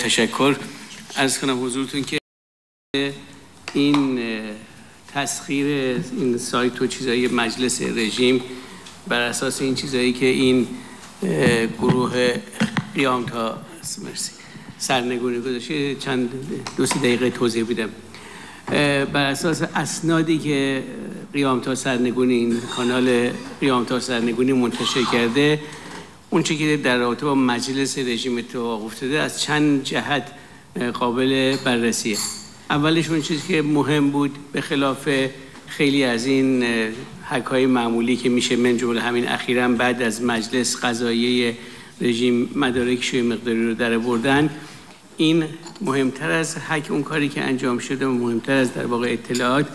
تشکر از کنم حضورتون که این تسخیر این سایت و چیزایی مجلس رژیم بر اساس این چیزایی که این گروه قیام تا مرسی سرنگونی گذاشته. چند دو سی دقیقه توضیح بدم بر اساس اسنادی که قیام تا سرنگونی این کانال قیام تا سرنگونی منتشر کرده اون که در رابطه با مجلس رژیم اتفاق افتاده از چند جهت قابل بررسیه. اولش اون چیزی که مهم بود به خلاف خیلی از این حکای معمولی که میشه من جمله همین اخیرا بعد از مجلس قضایی رژیم مدارک شوی مقداری رو در بردن این مهمتر از حک اون کاری که انجام شده و مهمتر از در واقع اطلاعات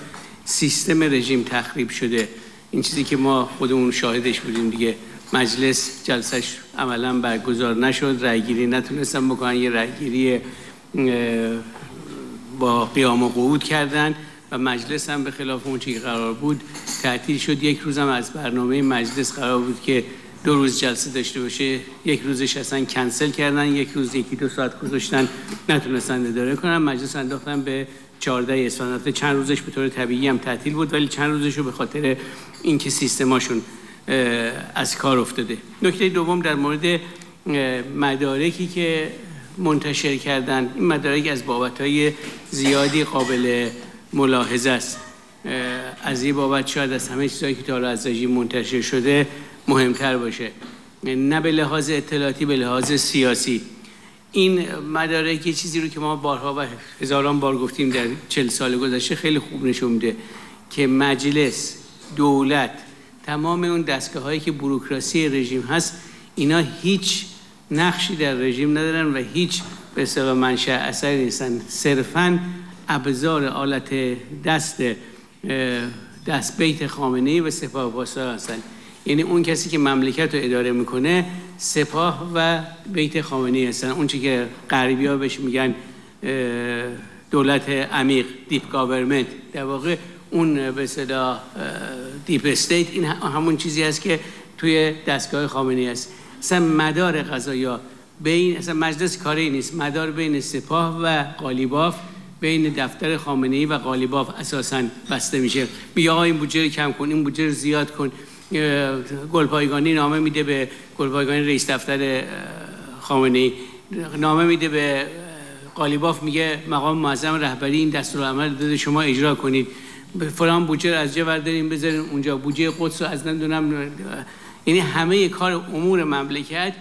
سیستم رژیم تخریب شده. این چیزی که ما خودمون شاهدش بودیم دیگه. مجلس جلسش عملا برگزار نشد. رأیگیری نتونستن بکنن. یه رأیگیری با قیام و قعود کردن و مجلس هم به خلاف اون چی قرار بود تعطیل شد. یک روزم از برنامه مجلس قرار بود که دو روز جلسه داشته باشه یک روزش اصلا کنسل کردن یک روز یکی دو ساعت گذاشتن نتونستن اداره کنن. مجلس انداختن به 14 اسفند چند روزش به طور طبیعی هم تعطیل بود ولی چند روزش رو به خاطر اینکه سیستماشون از کار افتاده. نکته دوم در مورد مدارکی که منتشر کردن. این مدارک از بابت های زیادی قابل ملاحظه است. از این بابت شاید از همه چیزهایی که تا از رژیم منتشر شده مهمتر باشه. نه به لحاظ اطلاعاتی به لحاظ سیاسی. این مدارک یه چیزی رو که ما بارها و هزاران بار گفتیم در چل سال گذشته خیلی خوب نشون میده که مجلس دولت تمام اون دستگاه هایی که بروکراسی رژیم هست اینا هیچ نقشی در رژیم ندارن و هیچ به سبب منشأ اثری نیستن. صرفا ابزار آلت دست دست بیت خامنه و سپاه پاسدار هستن. یعنی اون کسی که مملکت رو اداره می‌کنه سپاه و بیت خامنه هستن. اون چی که غربی بهش میگن دولت عمیق deep government در واقع اون به اصطلاح deep state این همون چیزی است که توی دستگاه خامنه است اصلا مدار قضایا بین اصلا مجلس کاری نیست. مدار بین سپاه و قالیباف بین دفتر خامنه ای و قالیباف اساسا بسته میشه. بیا این بودجه کم کن این بودجه زیاد کن. گلپایگانی نامه میده به گلپایگانی رئیس دفتر خامنه ای نامه میده به قالیباف میگه مقام معظم رهبری این دستورالعمل داده شما اجرا کنید. فلان بودجه از جا برداریم بذارین اونجا. بودجه قدس رو از نمی‌دونم یعنی همه کار امور مملکت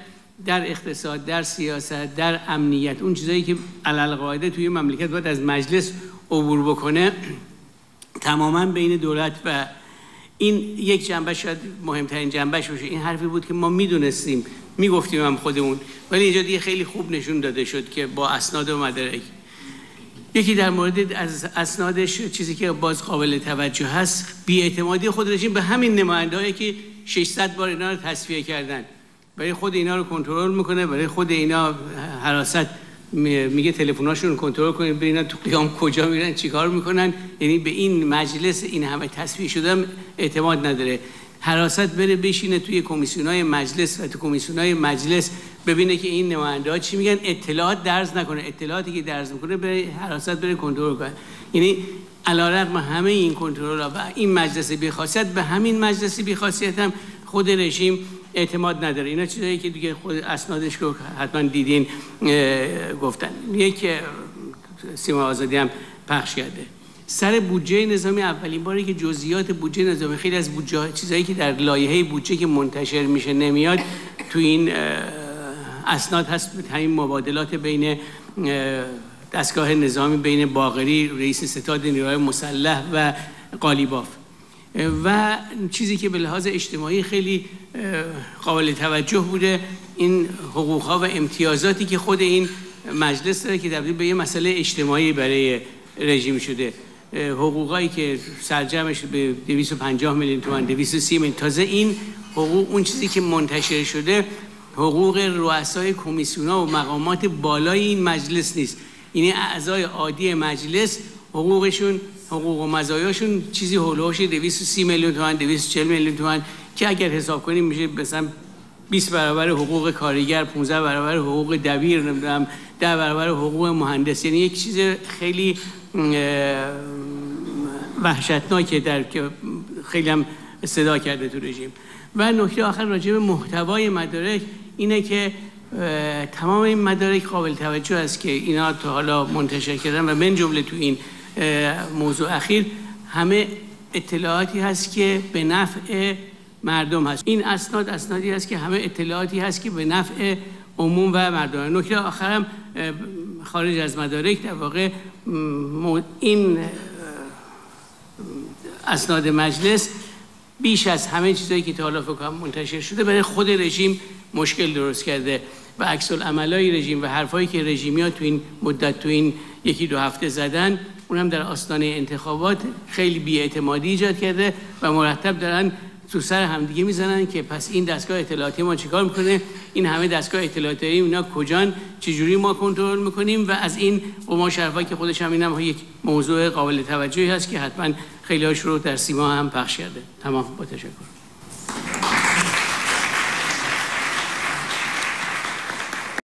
در اقتصاد در سیاست در امنیت اون چیزایی که علل قاعده توی مملکت باید از مجلس عبور بکنه تماما بین دولت و این یک جنبه شاید مهمترین جنبهش باشه. این حرفی بود که ما می‌دونستیم می‌گفتیم هم خودمون. ولی اینجا دیگه خیلی خوب نشون داده شد که با اسناد و مدارک. یکی در مورد از اسنادش چیزی که باز قابل توجه هست بیاعتمادی خود رژیم به همین نماینده که 600 بار اینا رو تصفیه کردن. برای خود اینا رو کنترل می‌کنه برای خود اینا حراست میگه تلفناشون کنترل کنید ببینن تو قیام کجا میرن چیکار می‌کنن. یعنی به این مجلس این همه تصفیه شده اعتماد نداره. حراست بره بشینه توی کمیسیونای مجلس و تو کمیسیونای مجلس ببینه که این نماینده ها چی میگن. اطلاعات درز نکنه. اطلاعاتی که درز می‌کنه به حراست بره کنترل کنه. یعنی علیرغم همه این کنترل و این مجلس بیخاصیت به همین مجلس بیخاصیت هم خود رژیم اعتماد نداره. اینا چیزایی که دیگه خود اسنادش رو حتما دیدین گفتن. یک سیما آزادی هم پخش کرده. سر بودجه نظامی اولین باری که جزئیات بودجه نظامی خیلی از بودجه چیزایی که در لایحه بودجه که منتشر میشه نمیاد تو این اسناد هست همین مبادلات بین دستگاه نظامی بین باغری رئیس ستاد نیروهای مسلح و قالیباف. و چیزی که به لحاظ اجتماعی خیلی قابل توجه بوده این حقوق و امتیازاتی که خود این مجلس داره که تبدیل به یه مسئله اجتماعی برای رژیم شده. حقوقایی که سرجمش به 250 میلیون تومان 230 میلیون. تازه این حقوق اون چیزی که منتشر شده حقوق رؤسای کمیسیونا و مقامات بالای این مجلس نیست. یعنی اعضای عادی مجلس حقوقشون حقوق و مزایاشون چیزی هولوش 230 میلیون تومان 240 میلیون تومان که اگر حساب کنیم میشه مثلا 20 برابر حقوق کارگر 15 برابر حقوق دبیر نمی‌دونم 10 برابر حقوق مهندس یعنی یک چیز خیلی وحشتناکه در که خیلی هم صدا کرده تو رژیم. و نکته آخر راجع به محتوای مدارک اینه که تمام این مدارک قابل توجه است که اینا تا حالا منتشر کردن و من جمله تو این موضوع اخیر همه اطلاعاتی هست که به نفع مردم هست. این اسناد اسنادی هست که همه اطلاعاتی هست که به نفع عموم و مردم نکته آخرم خارج از مدارک در واقع این اسناد مجلس بیش از همه چیزایی که تا حالا منتشر شده برای خود رژیم مشکل درست کرده و عکس العملای رژیم و حرفایی که رژیمی ها تو این مدت تو این یکی دو هفته زدن اونم در آستانه انتخابات خیلی بیاعتمادی ایجاد کرده و مرتب دارن تو سر همدیگه می‌زنن که پس این دستگاه اطلاعاتی ما چیکار می‌کنه؟ این همه دستگاه اطلاعاتی اینا کجان؟ چجوری ما کنترل می‌کنیم؟ و از این ما شرفا که خودش هم اینم یک موضوع قابل توجهی هست که حتما خیلی هاش رو در سیما هم پخش کرده. تمام با تشکر.